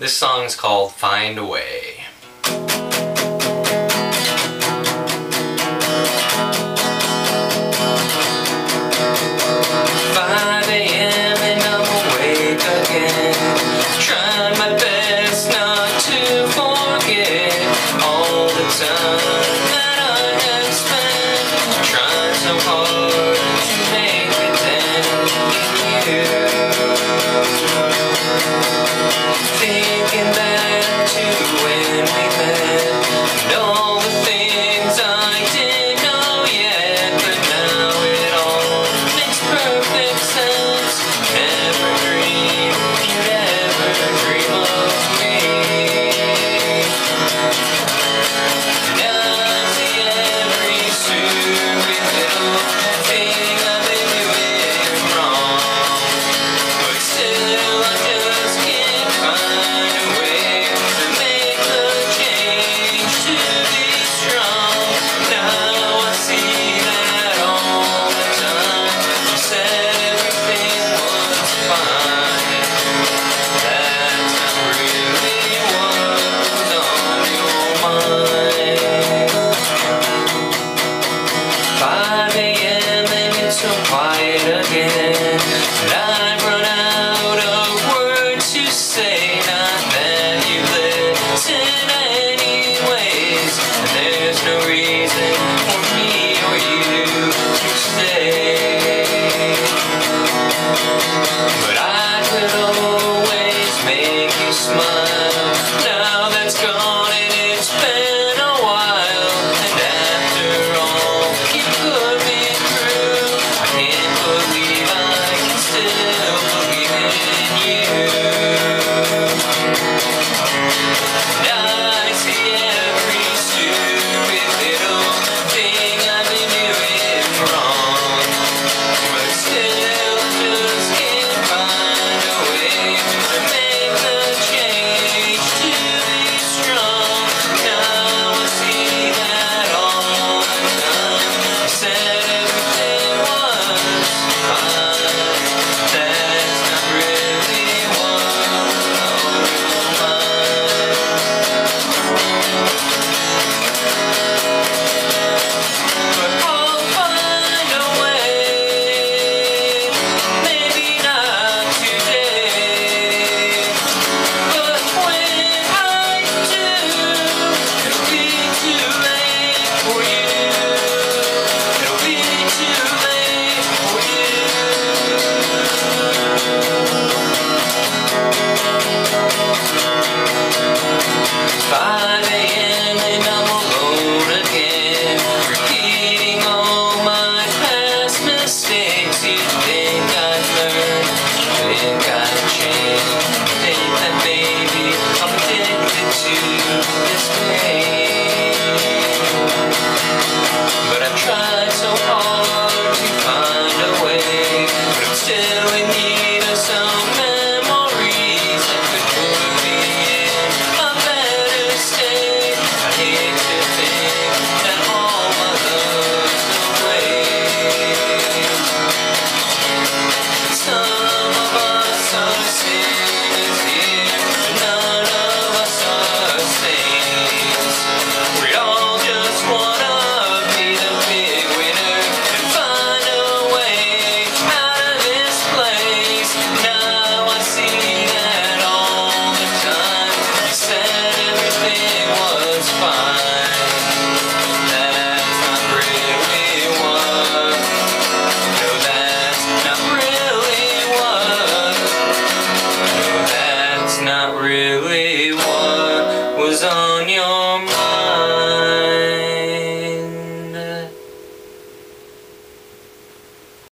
This song is called Find a Way. Yeah. Was on